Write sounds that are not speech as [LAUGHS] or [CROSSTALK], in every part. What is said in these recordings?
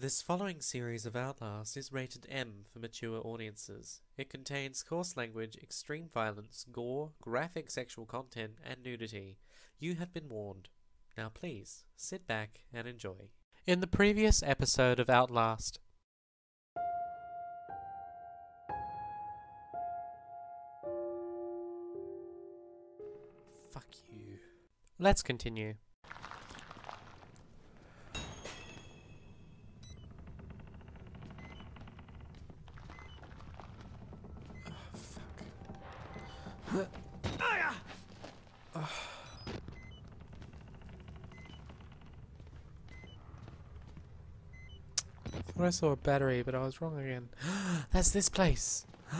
This following series of Outlast is rated M for mature audiences. It contains coarse language, extreme violence, gore, graphic sexual content, and nudity. You have been warned. Now please, sit back and enjoy. In the previous episode of Outlast, Fuck you. Let's continue. I saw a battery, but I was wrong again. [GASPS] That's this place. [GASPS]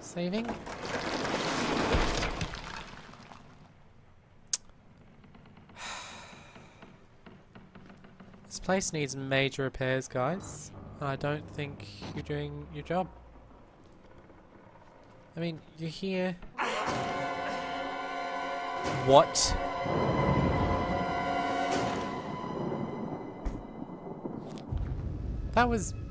Saving? Place needs major repairs, guys. I don't think you're doing your job. I mean, you're here. What? That was. [SIGHS]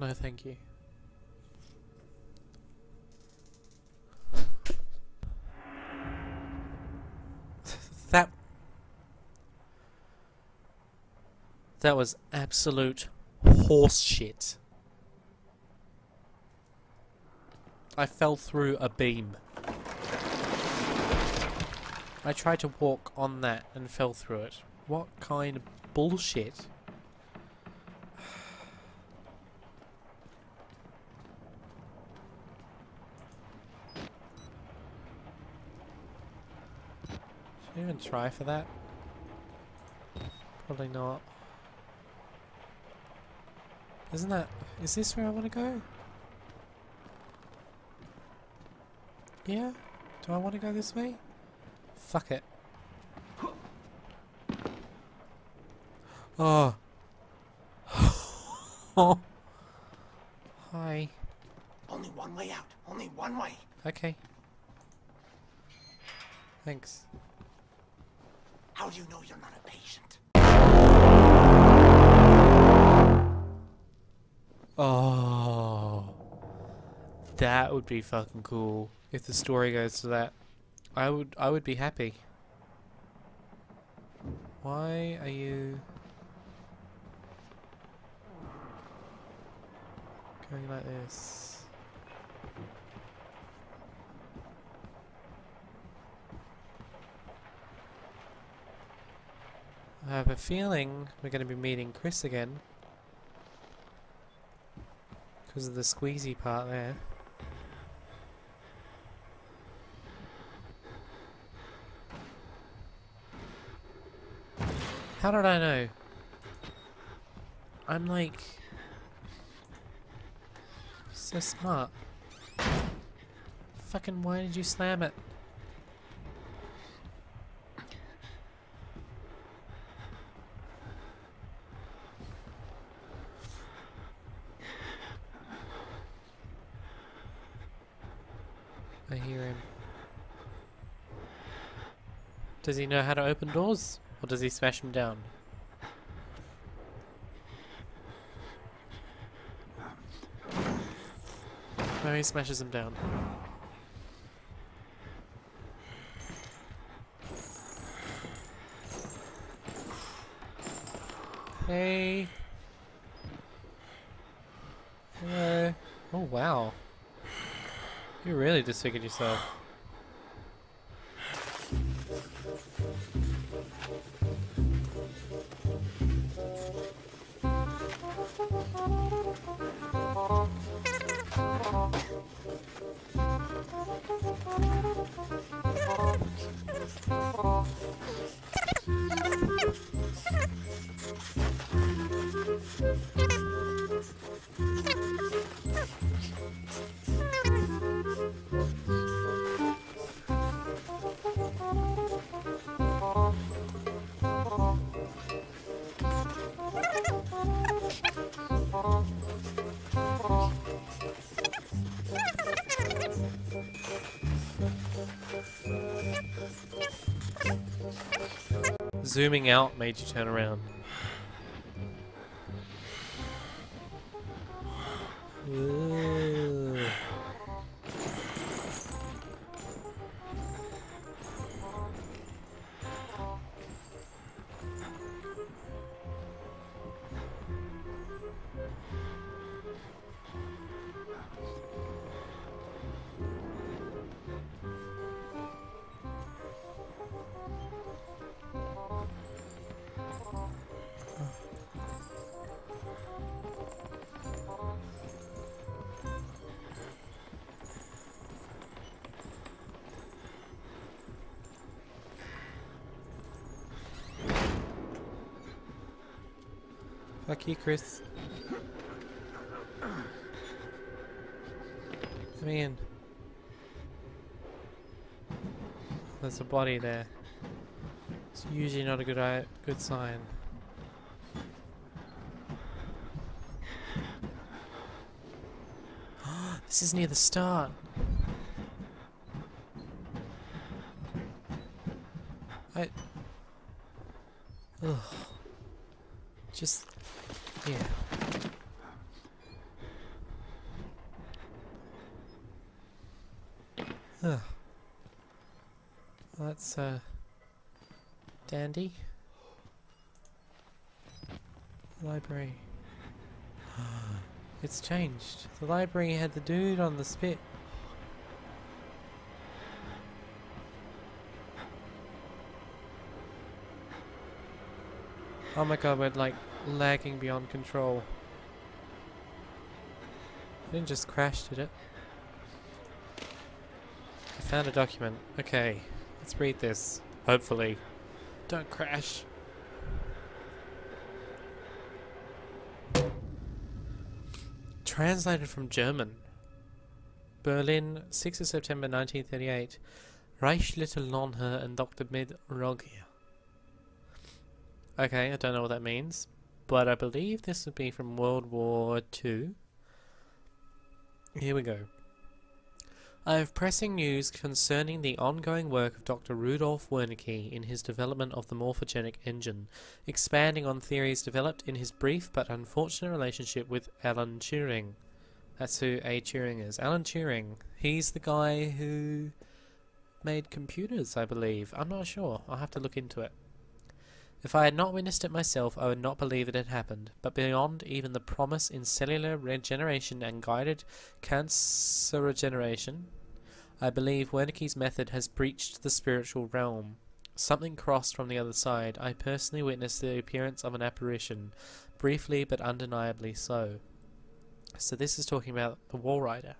No, thank you. That was absolute horse shit. I fell through a beam. I tried to walk on that and fell through it. What kind of bullshit? [SIGHS] Should even try for that? Probably not. Isn't that... Is this where I want to go? Yeah? Do I want to go this way? Fuck it. Oh. [GASPS] oh. [LAUGHS] Be fucking cool. If the story goes to that. I would I would be happy. Why are you going like this? I have a feeling we're going to be meeting Chris again. Because of the squeezy part there. How did I know? I'm like... So smart. Fucking why did you slam it? I hear him. Does he know how to open doors? Or does he smash him down? No, he smashes him down. Hey. Hello. Oh, wow. You really disfigured yourself. Zooming out made you turn around. Ooh. Fuck you, Chris. Come in. There's a body there. It's usually not a good good sign. [GASPS] this is near the start. I. Ugh. Just. Yeah. Ugh. That's, uh. Dandy. Library. it's changed. The library had the dude on the spit. Oh my god, we're like lagging beyond control. I didn't just crash, did it? I found a document. Okay, let's read this. Hopefully. Don't crash. Translated from German. Berlin, 6th of September 1938. Reichliche Lohnherr and Dr. Mid Rogier. Okay, I don't know what that means, but I believe this would be from World War II. Here we go. I have pressing news concerning the ongoing work of Dr. Rudolf Wernicke in his development of the morphogenic engine, expanding on theories developed in his brief but unfortunate relationship with Alan Turing. That's who A. Turing is. Alan Turing. He's the guy who made computers, I believe. I'm not sure. I'll have to look into it. If I had not witnessed it myself, I would not believe it had happened. But beyond even the promise in cellular regeneration and guided cancer regeneration, I believe Wernicke's method has breached the spiritual realm. Something crossed from the other side. I personally witnessed the appearance of an apparition, briefly but undeniably so. So this is talking about the Walrider.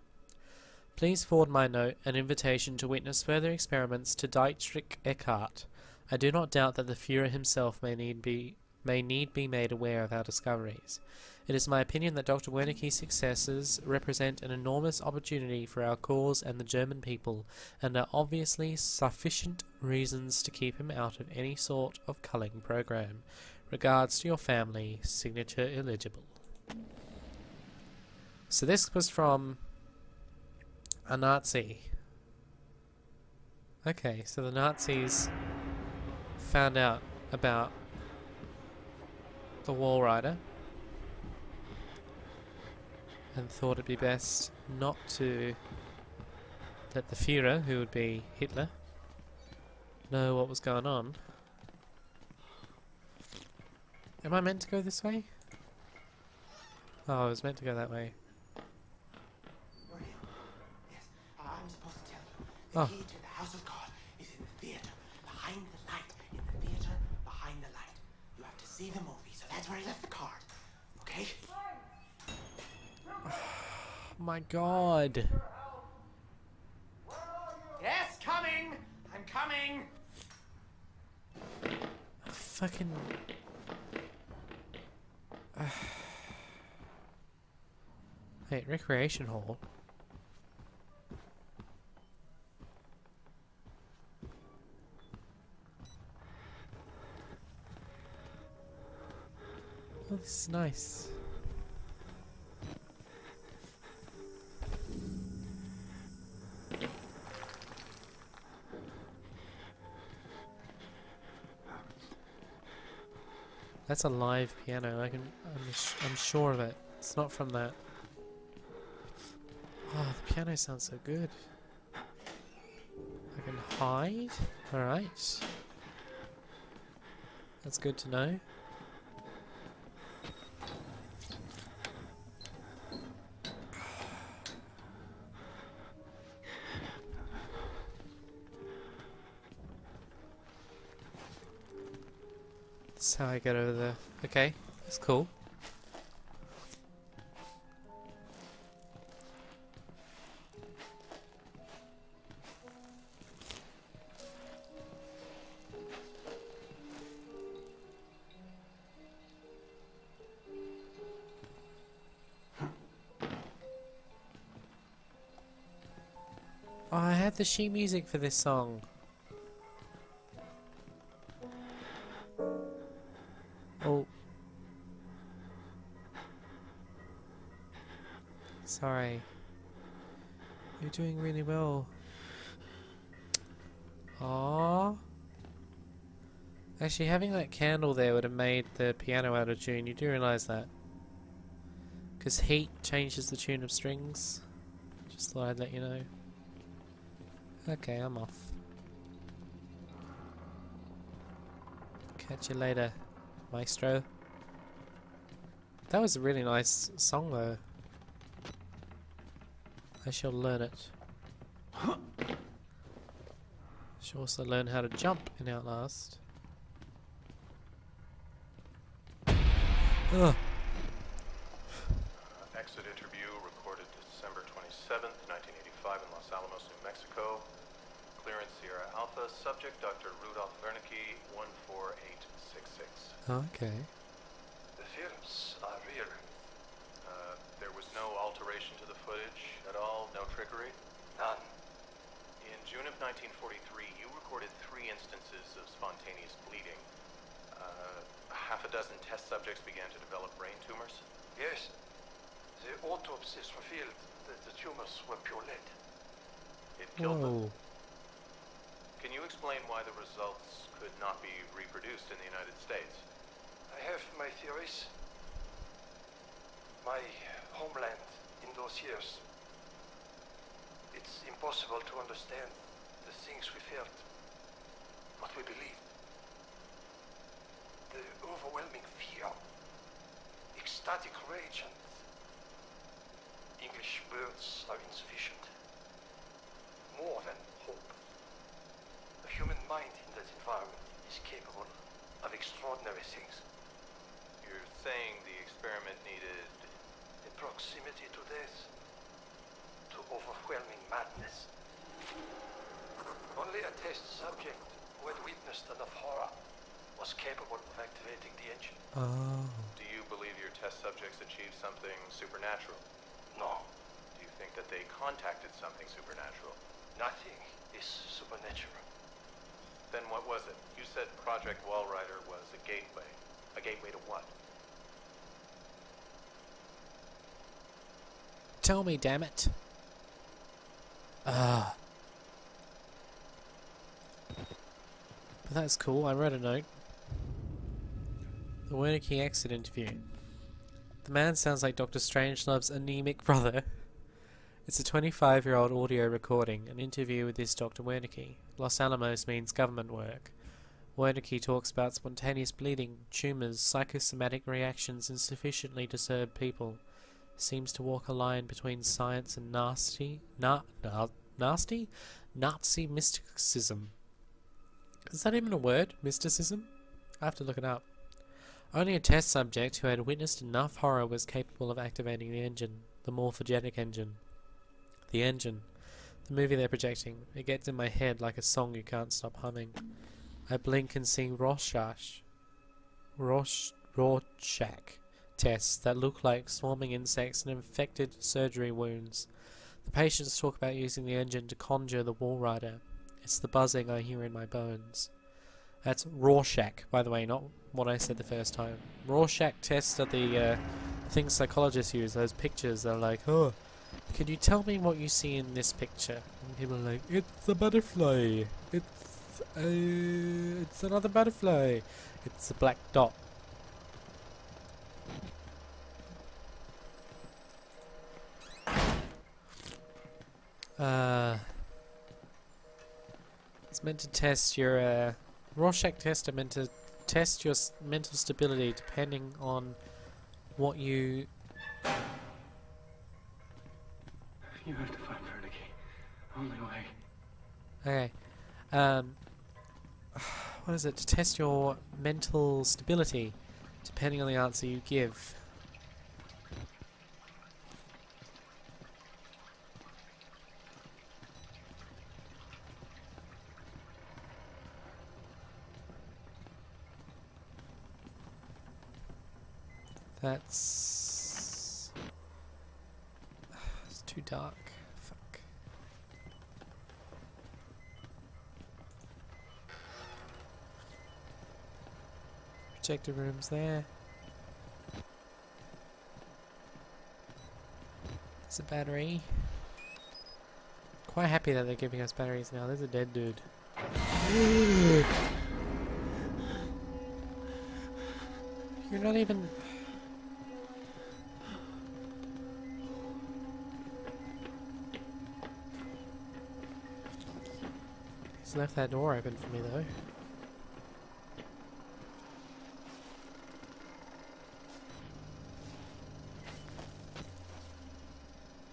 Please forward my note an invitation to witness further experiments to Dietrich Eckart. I do not doubt that the Fuhrer himself may need be may need be made aware of our discoveries. It is my opinion that Dr. Wernicke's successes represent an enormous opportunity for our cause and the German people, and are obviously sufficient reasons to keep him out of any sort of culling program. Regards to your family, signature illegible. So this was from a Nazi. Okay, so the Nazis found out about the Walrider and thought it'd be best not to let the Führer, who would be Hitler, know what was going on. Am I meant to go this way? Oh, I was meant to go that way. Yes. I'm supposed to tell you. The Oh. key to the house of God is in the theater, behind the light. In the theater, behind the light. You have to see the movie, so that's where he left the card. Okay? [SIGHS] my god. Yes, coming. I'm coming. Fucking. [SIGHS] Wait, recreation hall. This is nice. That's a live piano. I can. I'm, I'm sure of it. It's not from that. Oh, the piano sounds so good. I can hide. All right. That's good to know. How I get over there. Okay, that's cool. Oh, I had the sheet music for this song. Actually, having that candle there would have made the piano out of tune. You do realise that? Because heat changes the tune of strings. Just thought I'd let you know. Okay, I'm off. Catch you later, maestro. That was a really nice song though. I shall learn it. [GASPS] Shall also learn how to jump in Outlast. Ugh. Exit interview recorded December 27th, 1985 in Los Alamos, New Mexico. Clearance Sierra Alpha. Subject Dr. Rudolf Wernicke, 14866. Okay. The films are real. Uh, there was no alteration to the footage at all? No trickery? None. In June of 1943, you recorded three instances of spontaneous bleeding. Uh, half a dozen test subjects began to develop brain tumors. Yes. The autopsies revealed that the tumors were pure lead. It killed them. Whoa. Can you explain why the results could not be reproduced in the United States? I have my theories. My homeland in those years. It's impossible to understand the things we felt, what we believed. The overwhelming fear, ecstatic rage, and English words are insufficient. More than hope. The human mind in that environment is capable of extraordinary things. You're saying the experiment needed. In proximity to death, to overwhelming madness. Only a test subject who had witnessed enough horror was capable of activating the engine. Oh. Do you believe your test subjects achieved something supernatural? No, Do you think that they contacted something supernatural? nothing is supernatural. Then what was it? You said Project Walrider was a gateway. A gateway to what? Tell me, damn it. Ah. But that's cool. I wrote a note. The Wernicke exit interview. The man sounds like Doctor Strangelove's anemic brother. It's a 25 year old audio recording, an interview with this Dr. Wernicke. Los Alamos means government work. Wernicke talks about spontaneous bleeding, tumours, psychosomatic reactions, and sufficiently disturbed people seems to walk a line between science and nasty, na- na- nasty, Nazi mysticism. Is that even a word? Mysticism? I have to look it up. Only a test subject who had witnessed enough horror was capable of activating the engine, the morphogenic engine. The engine. The movie they're projecting. It gets in my head like a song you can't stop humming. I blink and see Rorschach. Rosh, Rorschach tests that look like swarming insects and infected surgery wounds. The patients talk about using the engine to conjure the wall rider. It's the buzzing I hear in my bones. That's Rorschach, by the way, not what I said the first time. Rorschach tests are the uh, things psychologists use, those pictures. They're like, oh, can you tell me what you see in this picture? And people are like, it's a butterfly. It's, a, it's another butterfly. It's a black dot. Uh, it's meant to test your, uh, Rorschach test are meant to test your mental stability depending on what you. You have to find Wernicke. Only way. Okay. Um, [SIGHS] what is it? To test your mental stability, depending on the answer you give. That's. It's too dark. Fuck. Projector rooms there. There's a battery. Quite happy that they're giving us batteries now. There's a dead dude. [GASPS] You're not even. Left that door open for me though.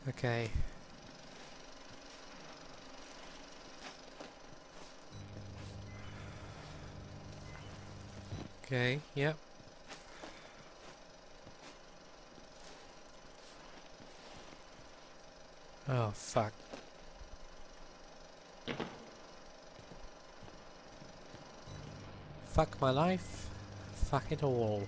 Okay. Okay, yep. Oh, fuck. Fuck my life. Fuck it all.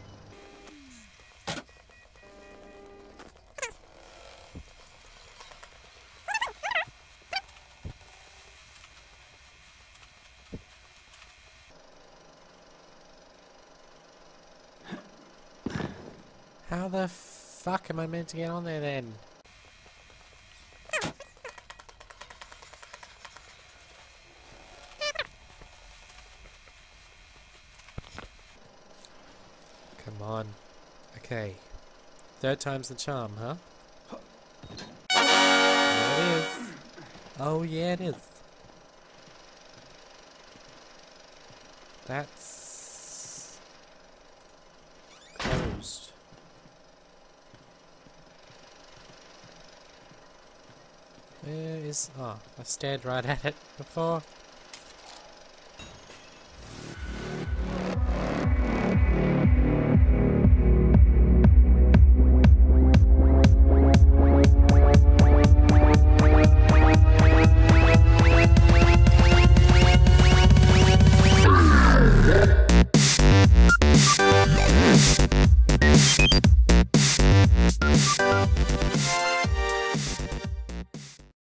How the fuck am I meant to get on there then? Okay. Third time's the charm, huh? There it is. Oh yeah it is. That's closed. Where is oh I stared right [LAUGHS] at it before.